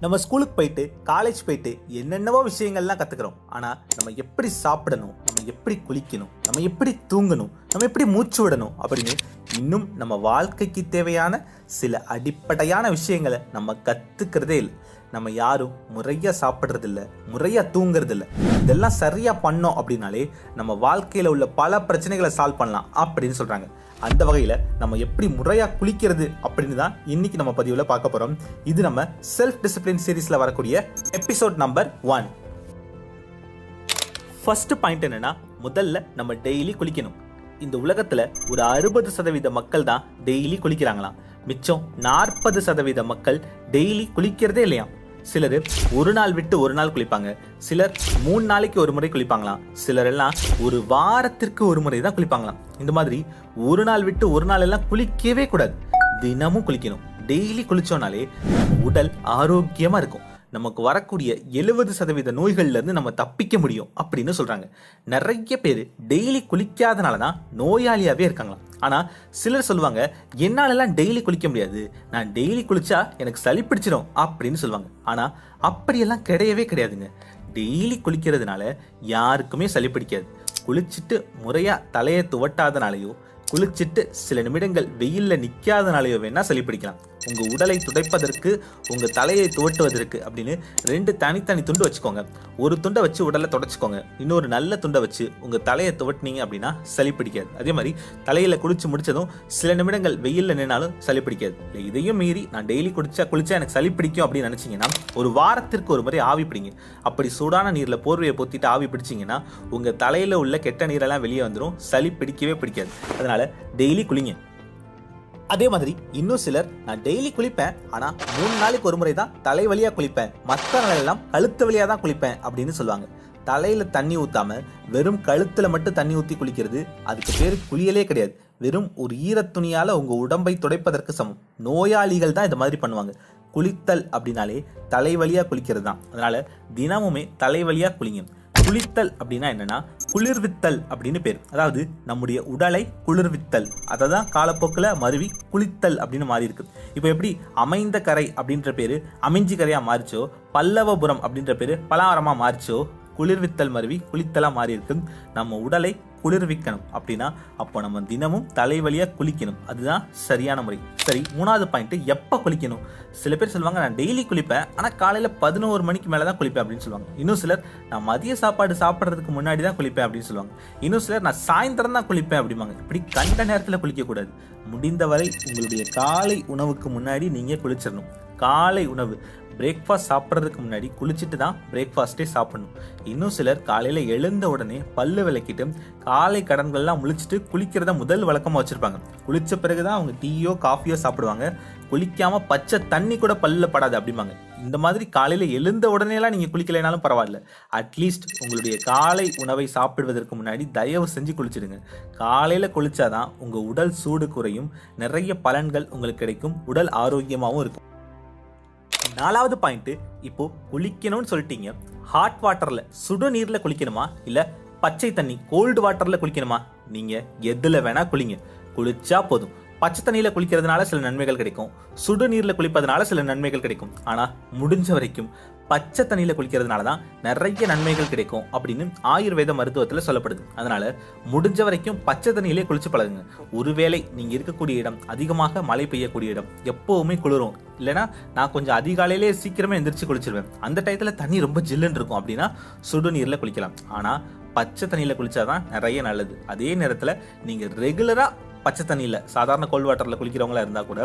நம்ம ஸ்கூலுக்கு போயிட்டு காலேஜ் போயிட்டு என்னென்னவோ விஷயங்கள்லாம் கற்றுக்குறோம் ஆனால் நம்ம எப்படி சாப்பிடணும் நம்ம எப்படி குளிக்கணும் நம்ம எப்படி தூங்கணும் நம்ம எப்படி மூச்சு விடணும் அப்படின்னு இன்னும் நம்ம வாழ்க்கைக்கு தேவையான சில அடிப்படையான விஷயங்களை நம்ம கற்றுக்கிறதே இல்லை. நம்ம யாரும் முறையாக சாப்பிட்றதில்ல முறையாக தூங்குறதில்ல. இதெல்லாம் சரியாக பண்ணோம் அப்படின்னாலே நம்ம வாழ்க்கையில் உள்ள பல பிரச்சனைகளை சால்வ் பண்ணலாம் அப்படின்னு சொல்கிறாங்க அந்த வகையில் நம்ம எப்படி முறையாக குளிக்கிறது அப்படின்னு தான் இன்னைக்கு நம்ம பதிவில் பார்க்க போகிறோம் இது நம்ம செல்ஃப் டிசிப்ளின் சீரீஸில் வரக்கூடிய episode number one first point என்னன்னா முதல்ல நம்ம டெய்லி குளிக்கணும். இந்த உலகத்தில் ஒரு அறுபது சதவீத மக்கள் தான் டெய்லி குளிக்கிறாங்களாம். மிச்சம் நாற்பது சதவீத மக்கள் டெய்லி குளிக்கிறதே இல்லையாம். சிலர் ஒரு நாள் விட்டு ஒரு நாள் குளிப்பாங்க. சிலர் மூணு நாளைக்கு ஒரு முறை குளிப்பாங்களாம். சிலர் எல்லாம் ஒரு வாரத்திற்கு ஒரு முறை தான் குளிப்பாங்களாம். இந்த மாதிரி ஒரு நாள் விட்டு ஒரு நாள் எல்லாம் குளிக்கவே கூடாது. தினமும் குளிக்கணும். டெய்லி குளிச்சோனாலே உடல் ஆரோக்கியமா இருக்கும். நமக்கு வரக்கூடிய எழுபது சதவீத நோய்கள்லேருந்து நம்ம தப்பிக்க முடியும் அப்படின்னு சொல்கிறாங்க நிறைய பேர் டெய்லி குளிக்காதனால தான் நோயாளியாகவே இருக்காங்களாம். ஆனால் சிலர் சொல்லுவாங்க என்னாலெல்லாம் டெய்லி குளிக்க முடியாது. நான் டெய்லி குளிச்சா எனக்கு சளி பிடிச்சிடும் அப்படின்னு சொல்லுவாங்க. ஆனால் அப்படியெல்லாம் கிடையவே கிடையாதுங்க. டெய்லி குளிக்கிறதுனால யாருக்குமே சளி பிடிக்காது. குளிச்சுட்டு முறையாக தலையை துவட்டாதனாலையோ குளிச்சுட்டு சில நிமிடங்கள் வெயில்ல நிற்காதனாலேயோ வேணால் சளி பிடிக்கலாம். உங்கள் உடலை துடைப்பதற்கு உங்கள் தலையை துவட்டுவதற்கு அப்படின்னு ரெண்டு தனித்தனி துண்டு வச்சுக்கோங்க. ஒரு துண்டை வச்சு உடலை தொடச்சிக்கோங்க. இன்னொரு நல்ல துண்டை வச்சு உங்கள் தலையை துவட்டினீங்க அப்படின்னா சளி பிடிக்காது. அதே மாதிரி தலையில் குளிச்சு முடிச்சதும் சில நிமிடங்கள் வெயில்ல நின்னாலும் சளி பிடிக்காது. இல்லை இதையும் மீறி நான் டெய்லி குடிச்சா குளிச்சா எனக்கு சளி பிடிக்கும் அப்படின்னு நினச்சிங்கன்னா ஒரு வாரத்திற்கு ஒரு முறை ஆவி பிடிங்க. அப்படி சூடான நீரில் போர்வையை பொத்திட்டு ஆவி பிடிச்சீங்கன்னா உங்கள் தலையில் உள்ள கெட்ட நீரெல்லாம் வெளியே வந்துடும் சளி பிடிக்கவே பிடிக்காது. அதனால் டெய்லி குளிங்க. அதே மாதிரி இன்னும் சிலர் நான் டெய்லி குளிப்பேன் ஆனா மூணு நாளைக்கு ஒரு முறை தான் தலை வழியா குளிப்பேன். மற்ற நாளெல்லாம் கழுத்து வழியா தான் குளிப்பேன் அப்படின்னு சொல்லுவாங்க. தலையில தண்ணி ஊத்தாம வெறும் கழுத்துல மட்டும் தண்ணி ஊத்தி குளிக்கிறது அதுக்கு பேர் குளியலே கிடையாது. வெறும் ஒரு ஈரத்துணியால உங்க உடம்பை துடைப்பதற்கு சமம். நோயாளிகள் தான் இந்த மாதிரி பண்ணுவாங்க. குளித்தல் அப்படின்னாலே தலைவலியா குளிக்கிறது தான். அதனால தினமுமே தலைவலியா குளிங்க குளித்தல் அப்படின்னா என்னன்னா குளிர்வித்தல் அப்படின்னு பேர். அதாவது நம்முடைய உடலை குளிர்வித்தல். அதை தான் காலப்போக்கில் மருவி குளித்தல் அப்படின்னு மாறி இருக்கு. இப்போ எப்படி அமைந்த கரை அப்படின்ற பேரு அமைஞ்சி கரையாக மாறிச்சோ பல்லவபுரம் அப்படின்ற பேர் பலாவரமாக மாறிச்சோ குளிர்வித்தல் மருவி குளித்தலாக மாறி இருக்கும் நம்ம உடலை குளிர்விக்கணும் அப்படின்னா அப்போ நம்ம தினமும் தலைவலியாக குளிக்கணும். அதுதான் சரியான முறை. சரி மூணாவது பாயிண்ட் எப்போ குளிக்கணும்? சில பேர் சொல்லுவாங்க நான் டெய்லி குளிப்பேன் ஆனால் காலையில் பதினோரு மணிக்கு மேலே தான் குளிப்பேன் அப்படின்னு சொல்லுவாங்க. இன்னும் சிலர் நான் மதிய சாப்பாடு சாப்பிட்றதுக்கு முன்னாடி தான் குளிப்பேன் அப்படின்னு சொல்லுவாங்க. இன்னும் சிலர் நான் சாயந்தரம் தான் குளிப்பேன் அப்படிம்பாங்க. இப்படி கண்ட நேரத்தில் குளிக்கக்கூடாது. முடிந்தவரை உங்களுடைய காலை உணவுக்கு முன்னாடி நீங்கள் குளிச்சிடணும் காலை உணவு. பிரேக்ஃபாஸ்ட் சாப்பிட்றதுக்கு முன்னாடி குளிச்சுட்டு தான் பிரேக்ஃபாஸ்ட்டே சாப்பிடணும். இன்னும் சிலர் காலையில் எழுந்த உடனே பல்லு விளக்கிட்டு காலை கடன்கள்லாம் முழிச்சிட்டு குளிக்கிறத முதல் வழக்கமாக வச்சுருப்பாங்க. குளித்த பிறகு தான் அவங்க டீயோ காஃபியோ சாப்பிடுவாங்க. குளிக்காமல் பச்சை தண்ணி கூட பல்ல படாது அப்படிம்பாங்க. இந்த மாதிரி காலையில் எழுந்த உடனேலாம் நீங்கள் குளிக்கலைனாலும் பரவாயில்ல. அட்லீஸ்ட் உங்களுடைய காலை உணவை சாப்பிடுவதற்கு முன்னாடி தயவு செஞ்சு குளிச்சிடுங்க. காலையில் குளிச்சாதான் உங்கள் உடல் சூடு குறையும். நிறைய பலன்கள் உங்களுக்கு கிடைக்கும். உடல் ஆரோக்கியமாகவும் இருக்கும். நாலாவது பாயிண்ட் இப்போ குளிக்கணும்னு சொல்லிட்டீங்க. ஹாட் வாட்டர்ல சுடு குளிக்கணுமா? இல்ல பச்சை தண்ணி கோல்டு வாட்டர்ல குளிக்கணுமா? நீங்க எதுல வேணா குளிங்க. குளிச்சா போதும். பச்சை தண்ணியில் குளிக்கிறதுனால சில நன்மைகள் கிடைக்கும். சுடு குளிப்பதனால சில நன்மைகள் கிடைக்கும். ஆனால் முடிஞ்ச வரைக்கும் பச்சை தண்ணியில் குளிக்கிறதுனால தான் நிறைய நன்மைகள் கிடைக்கும் அப்படின்னு ஆயுர்வேத மருத்துவத்தில் சொல்லப்படுது. அதனால் முடிஞ்ச வரைக்கும் பச்சை தண்ணியிலே குளிச்சு பழகுங்க. ஒருவேளை நீங்கள் இருக்கக்கூடிய இடம் அதிகமாக மழை பெய்யக்கூடிய இடம் எப்போவுமே குளிரும். இல்லைன்னா நான் கொஞ்சம் அதிகாலையிலே சீக்கிரமே எந்திரிச்சு குளிச்சிருவேன். அந்த டயத்தில் தண்ணி ரொம்ப ஜில்லுன்னு இருக்கும் அப்படின்னா சுடு குளிக்கலாம். ஆனால் பச்சை தண்ணியில் குளித்தாதான் நிறைய நல்லது. அதே நேரத்தில் நீங்கள் ரெகுலராக பச்சை தண்ணியில் சாதாரண கோல்ட் வாட்டரில் குளிக்கிறவங்களா இருந்தால் கூட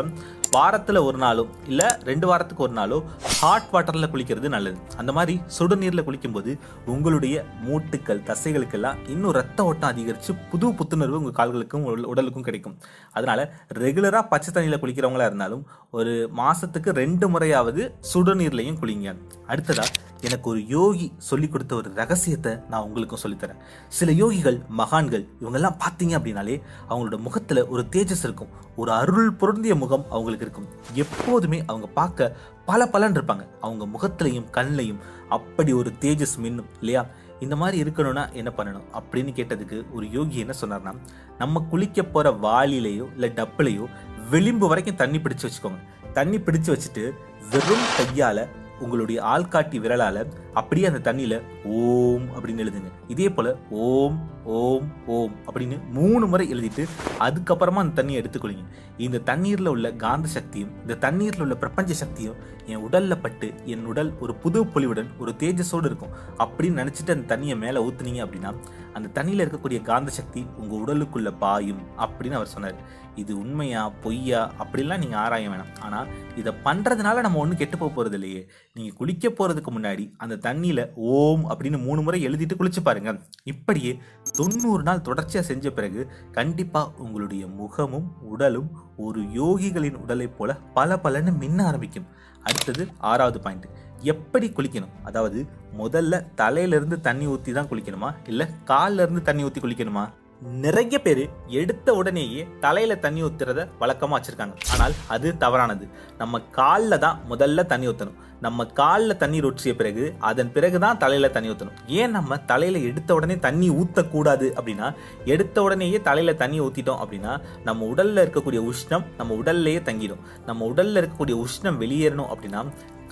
வாரத்தில் ஒரு நாளோ இல்லை ரெண்டு வாரத்துக்கு ஒரு நாளோ ஹாட் வாட்டரில் குளிக்கிறது நல்லது. அந்த மாதிரி சுடு நீரில் குளிக்கும்போது உங்களுடைய மூட்டுக்கள் தசைகளுக்கெல்லாம் இன்னும் ரத்த ஓட்டம் அதிகரித்து புது புத்துணர்வு உங்கள் கால்களுக்கும் உடலுக்கும் கிடைக்கும். அதனால் ரெகுலராக பச்சை தண்ணியில் குளிக்கிறவங்களா இருந்தாலும் ஒரு மாதத்துக்கு ரெண்டு முறையாவது சுடு நீர்லையும் குளிங்க. அடுத்ததாக எனக்கு ஒரு யோகி சொல்லி கொடுத்த ஒரு ரகசியத்தை நான் உங்களுக்கும் சொல்லித்தரேன். சில யோகிகள் மகான்கள் இவங்கெல்லாம் பார்த்தீங்க அப்படின்னாலே அவங்களோட முகத்தில் ஒரு தேஜஸ் இருக்கும். ஒரு அருள் பொருந்திய முகம் அவங்களுக்கு இருக்கும். எப்போதுமே அவங்க பார்க்க பல பலன் இருப்பாங்க. அவங்க முகத்திலையும் கண்ணையும் அப்படி ஒரு தேஜஸ் மின்னும் இல்லையா? இந்த மாதிரி இருக்கணும்னா என்ன பண்ணணும்? அப்படின்னு கேட்டதுக்கு ஒரு யோகி என்ன சொன்னார்னா நம்ம குளிக்க போகிற வாளிலேயோ இல்லை டப்புலையோ விளிம்பு வரைக்கும் தண்ணி பிடிச்சு வச்சுக்கோங்க. தண்ணி பிடிச்சு வச்சுட்டு வெறும் கையால் உங்களுடைய ஆள்காட்டி விரலால அப்படியே அந்த தண்ணியில ஓம் அப்படின்னு எழுதுங்க. இதே போல ஓம் ஓம் ஓம் அப்படின்னு மூணு முறை எழுதிட்டு அதுக்கப்புறமா அந்த தண்ணியை எடுத்துக்கொள்ளுங்க. இந்த தண்ணீர்ல உள்ள காந்த சக்தியும் இந்த தண்ணீர்ல உள்ள பிரபஞ்ச சக்தியும் என் உடல்ல பட்டு என் உடல் ஒரு புது பொலிவுடன் ஒரு தேஜஸோடு இருக்கும். அப்படின்னு நினைச்சிட்டு அந்த தண்ணியை மேல ஊத்துனீங்க அப்படின்னா அந்த தண்ணியில் இருக்கக்கூடிய காந்த சக்தி உங்கள் உடலுக்குள்ளே பாயும் அப்படின்னு அவர் சொன்னார். இது உண்மையா பொய்யா? அப்படிலாம் நீங்கள் ஆராய வேணாம். ஆனால் இதை பண்ணுறதுனால நம்ம ஒன்றும் கெட்டு போக போகிறது இல்லையே. நீங்கள் குளிக்க போகிறதுக்கு முன்னாடி அந்த தண்ணியில் ஓம் அப்படின்னு மூணு முறை எழுதிட்டு குளிச்சு பாருங்க. இப்படியே தொண்ணூறு நாள் தொடர்ச்சியாக செஞ்ச பிறகு கண்டிப்பாக உங்களுடைய முகமும் உடலும் ஒரு யோகிகளின் உடலைப் போல பல பலன்னு மின்ன ஆரம்பிக்கும். அடுத்தது ஆறாவது பாயிண்ட். எப்படி குளிக்கணும்? அதாவது முதல்ல தலையிலேருந்து தண்ணி ஊற்றி தான் குளிக்கணுமா? இல்லை கால்ல இருந்து தண்ணி ஊற்றி குளிக்கணுமா? நிறைய பேர் எடுத்த உடனேயே தலையில தண்ணி ஊத்துறத வழக்கமா வச்சிருக்காங்க. ஆனால் அது தவறானது. நம்ம காலில் தான் முதல்ல தண்ணி ஊற்றணும் நம்ம காலில் தண்ணீர் ஊற்றிய பிறகு அதன் பிறகு தான் தலையில தண்ணி ஊற்றணும் ஏன் நம்ம தலையில எடுத்த உடனே தண்ணி ஊற்றக்கூடாது அப்படின்னா எடுத்த உடனேயே தலையில தண்ணி ஊற்றிட்டோம் அப்படின்னா நம்ம உடல்ல இருக்கக்கூடிய உஷ்ணம் நம்ம உடல்லையே தங்கிடும் நம்ம உடல்ல இருக்கக்கூடிய உஷ்ணம் வெளியேறணும் அப்படின்னா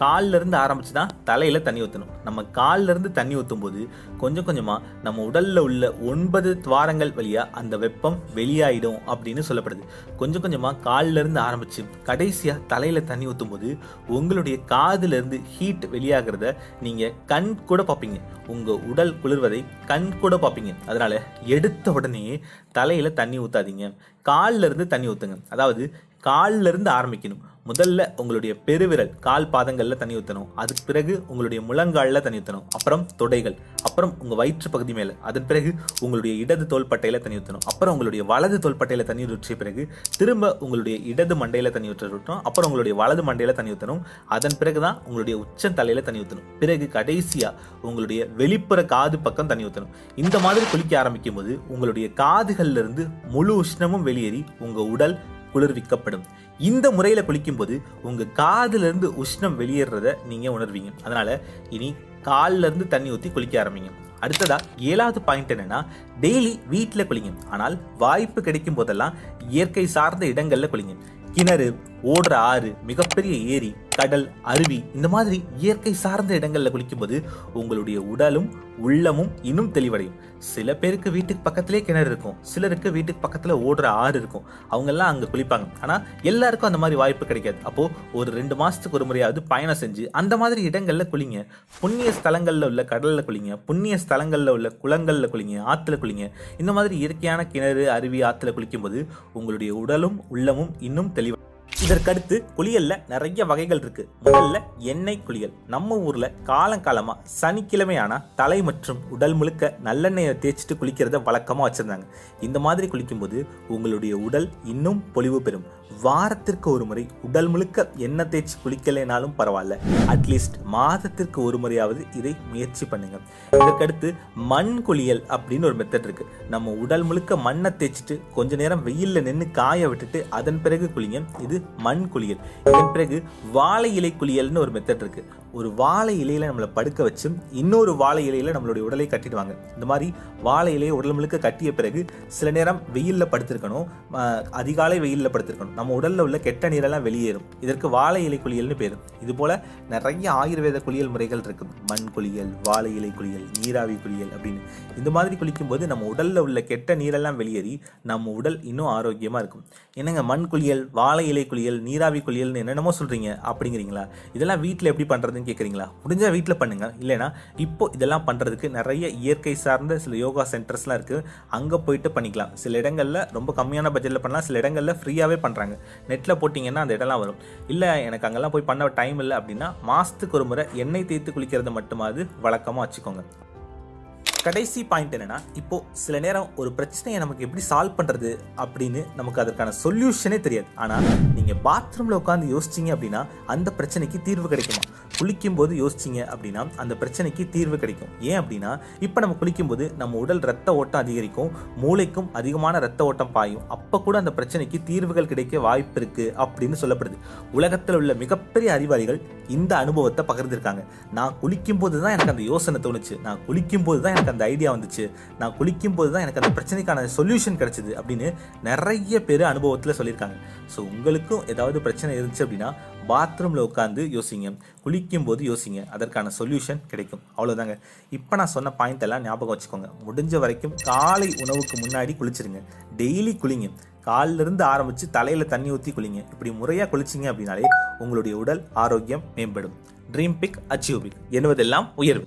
கால்ல இருந்து தான் தலையில் தண்ணி ஊற்றணும் நம்ம கால்லிருந்து தண்ணி ஊற்றும் போது கொஞ்சம் கொஞ்சமாக நம்ம உடலில் உள்ள ஒன்பது துவாரங்கள் வழியாக அந்த வெப்பம் வெளியாயிடும் அப்படின்னு சொல்லப்படுது. கொஞ்சம் கொஞ்சமாக கால்ல ஆரம்பித்து கடைசியாக தலையில் தண்ணி ஊற்றும் போது உங்களுடைய காதுலேருந்து ஹீட் வெளியாகிறத நீங்கள் கண் கூட பார்ப்பீங்க. உங்கள் உடல் குளிர்வதை கண் கூட பார்ப்பீங்க. அதனால் எடுத்த உடனே தலையில் தண்ணி ஊற்றாதீங்க காலில் இருந்து தண்ணி ஊற்றுங்க அதாவது காலில் இருந்து ஆரம்பிக்கணும். முதல்ல உங்களுடைய பெருவிரல் கால் பாதங்களில் தண்ணி ஊற்றணும் அதுக்கு பிறகு உங்களுடைய முழங்காலில் தண்ணி ஊற்றணும் அப்புறம் தொடைகள். அப்புறம் உங்கள் வயிற்று பகுதி மேலே. அதன் பிறகு உங்களுடைய இடது தோள்பட்டையில் தண்ணி ஊற்றணும் அப்புறம் உங்களுடைய வலது தோள்பட்டையில் தண்ணி ஊற்றிய பிறகு திரும்ப உங்களுடைய இடது மண்டையில் தண்ணி ஊற்ற ஊற்றணும் அப்புறம் உங்களுடைய வலது மண்டையில் தண்ணி ஊற்றணும் அதன் பிறகு தான் உங்களுடைய உச்ச தண்ணி ஊற்றணும் பிறகு கடைசியாக உங்களுடைய வெளிப்புற காது பக்கம் தண்ணி ஊற்றணும் இந்த மாதிரி குளிக்க ஆரம்பிக்கும் போது உங்களுடைய காதுகள்லிருந்து முழு உஷ்ணமும் வெளியேறி உங்கள் உடல் குளிர்விக்கப்படும். இந்த முறையில் குளிக்கும்போது உங்கள் காதுலேருந்து உஷ்ணம் வெளியேறத நீங்கள் உணர்வீங்க. அதனால் இனி காலிலேருந்து தண்ணி ஊற்றி குளிக்க ஆரம்பிங்க. அடுத்ததாக ஏழாவது பாயிண்ட் என்னென்னா டெய்லி வீட்டில் குளிங்க. ஆனால் வாய்ப்பு கிடைக்கும் போதெல்லாம் இயற்கை சார்ந்த இடங்களில் குளிங்க. கிணறு ஓடுற ஆறு மிகப்பெரிய ஏரி கடல் அருவி இந்த மாதிரி இயற்கை சார்ந்த இடங்களில் குளிக்கும்போது உங்களுடைய உடலும் உள்ளமும் இன்னும் தெளிவடையும். சில பேருக்கு வீட்டுக்கு பக்கத்திலே கிணறு இருக்கும் சிலருக்கு வீட்டுக்கு பக்கத்தில் ஓடுற ஆறு இருக்கும். அவங்கெல்லாம் அங்கே குளிப்பாங்க. ஆனால் எல்லாருக்கும் அந்த மாதிரி வாய்ப்பு கிடைக்காது. அப்போது ஒரு ரெண்டு மாதத்துக்கு ஒரு முறையாவது பயணம் செஞ்சு அந்த மாதிரி இடங்களில் குளிங்க. புண்ணிய ஸ்தலங்களில் உள்ள கடலில் குளிங்க புண்ணிய ஸ்தலங்களில் உள்ள குளங்களில் குளிங்க ஆற்றுல குளிங்க. இந்த மாதிரி இயற்கையான கிணறு அருவி ஆற்றுல குளிக்கும்போது உங்களுடைய உடலும் உள்ளமும் இன்னும் தெளிவாக இதற்கடுத்து குளியல்ல நிறைய வகைகள் இருக்கு. முதல்ல எண்ணெய் குளியல். நம்ம ஊர்ல காலங்காலமா சனிக்கிழமை ஆனா தலை மற்றும் உடல் முழுக்க நல்லெண்ணெயை தேய்ச்சிட்டு குளிக்கிறத வழக்கமா வச்சிருந்தாங்க. இந்த மாதிரி குளிக்கும்போது உங்களுடைய உடல் இன்னும் பொலிவு பெறும். வாரத்திற்கு ஒரு முறை உடல் முழுக்க எண்ணெய் தேய்ச்சி குளிக்கலைனாலும் பரவாயில்ல. அட்லீஸ்ட் மாதத்திற்கு ஒரு முறையாவது இதை முயற்சி பண்ணுங்க. இதற்கடுத்து மண் குளியல் அப்படின்னு ஒரு மெத்தட் இருக்கு. நம்ம உடல் முழுக்க மண்ணை தேய்ச்சிட்டு கொஞ்ச நேரம் வெயில்ல நின்று காய விட்டுட்டு அதன் பிறகு குளிங்க. இது மண் குளியல் இதன் பிறகு வாழை இலை குளியல்னு ஒரு மெத்தட் இருக்கு. ஒரு வாழை இலையில் நம்மளை படுக்க வச்சு இன்னொரு வாழை இலையில் நம்மளுடைய உடலை கட்டிடுவாங்க. இந்த மாதிரி வாழை இலையை உடல் முழுக்க கட்டிய பிறகு சில நேரம் வெயிலில் படுத்திருக்கணும். அதிகாலை வெயிலில் படுத்திருக்கணும். நம்ம உடலில் உள்ள கெட்ட நீரெல்லாம் வெளியேறும். இதற்கு வாழை இலை குளியல்னு பேர். இது போல் நிறைய ஆயுர்வேத குளியல் முறைகள் இருக்கு. மண் குளியல் வாழை இலை குளியல் நீராவி குளியல் அப்படின்னு. இந்த மாதிரி குளிக்கும்போது நம்ம உடலில் உள்ள கெட்ட நீரெல்லாம் வெளியேறி நம்ம உடல் இன்னும் ஆரோக்கியமாக இருக்கும். என்னங்க மண் குளியல் வாழை இலை குளியல் நீராவி குளியல்னு என்னென்னமோ சொல்கிறீங்க அப்படிங்கிறீங்களா? இதெல்லாம் வீட்டில் எப்படி பண்ணுறது பண்ணுறதுன்னு கேட்குறீங்களா முடிஞ்சால் வீட்டில் பண்ணுங்க. இல்லைன்னா இப்போ இதெல்லாம் பண்ணுறதுக்கு நிறைய இயற்கை சார்ந்த சில யோகா சென்டர்ஸ்லாம் இருக்கு. அங்கே போயிட்டு பண்ணிக்கலாம். சில இடங்களில் ரொம்ப கம்மியான பட்ஜெட்டில் பண்ணலாம். சில இடங்களில் ஃப்ரீயாவே பண்ணுறாங்க நெட்டில் போட்டிங்கன்னா அந்த இடம்லாம் வரும். இல்லை எனக்கு அங்கெல்லாம் போய் பண்ண டைம் இல்லை அப்படின்னா மாதத்துக்கு ஒரு முறை எண்ணெய் தேய்த்து குளிக்கிறது மட்டுமாவது வழக்கமாக வச்சுக்கோங்க. கடைசி பாயிண்ட் என்னன்னா இப்போ சில நேரம் ஒரு பிரச்சனையை நமக்கு எப்படி சால்வ் பண்ணுறது அப்படின்னு நமக்கு அதற்கான சொல்யூஷனே தெரியாது. ஆனால் நீங்கள் பாத்ரூமில் உட்காந்து யோசிச்சீங்க அப்படின்னா அந்த பிரச்சனைக்கு தீர்வு கிடைக்குமா? குளிக்கும் போது யோசிச்சீங்க அப்படின்னா அந்த பிரச்சனைக்கு தீர்வு கிடைக்கும். ஏன் அப்படின்னா இப்போ நம்ம குளிக்கும்போது நம்ம உடல் ரத்த ஓட்டம் அதிகரிக்கும் மூளைக்கும் அதிகமான ரத்த ஓட்டம் பாயும். அப்போ கூட அந்த பிரச்சனைக்கு தீர்வுகள் கிடைக்க வாய்ப்பு இருக்குது அப்படின்னு சொல்லப்படுது. உலகத்தில் உள்ள மிகப்பெரிய அறிவாளிகள் இந்த அனுபவத்தை பகிர்ந்திருக்காங்க. நான் குளிக்கும் போது தான் எனக்கு அந்த யோசனை தோணுச்சு. நான் குளிக்கும் போது தான் எனக்கு எனக்கு அந்த ஐடியா வந்துச்சு. நான் குளிக்கும் போது தான் எனக்கு அந்த பிரச்சனைக்கான சொல்யூஷன் கிடைச்சிது அப்படின்னு நிறைய பேர் அனுபவத்தில் சொல்லியிருக்காங்க. ஸோ உங்களுக்கும் ஏதாவது பிரச்சனை இருந்துச்சு அப்படின்னா பாத்ரூமில் உட்காந்து யோசிங்க. குளிக்கும் போது யோசிங்க. அதற்கான சொல்யூஷன் கிடைக்கும். அவ்வளோதாங்க இப்போ நான் சொன்ன பாயிண்ட் எல்லாம் ஞாபகம் வச்சுக்கோங்க. முடிஞ்ச வரைக்கும் காலை உணவுக்கு முன்னாடி குளிச்சிருங்க. டெய்லி குளிங்க. காலிலிருந்து ஆரம்பித்து தலையில் தண்ணி ஊற்றி குளிங்க. இப்படி முறையாக குளிச்சிங்க அப்படின்னாலே உங்களுடைய உடல் ஆரோக்கியம் மேம்படும். ட்ரீம் பிக் அச்சீவ் பிக் என்பதெல்லாம் உயர்வு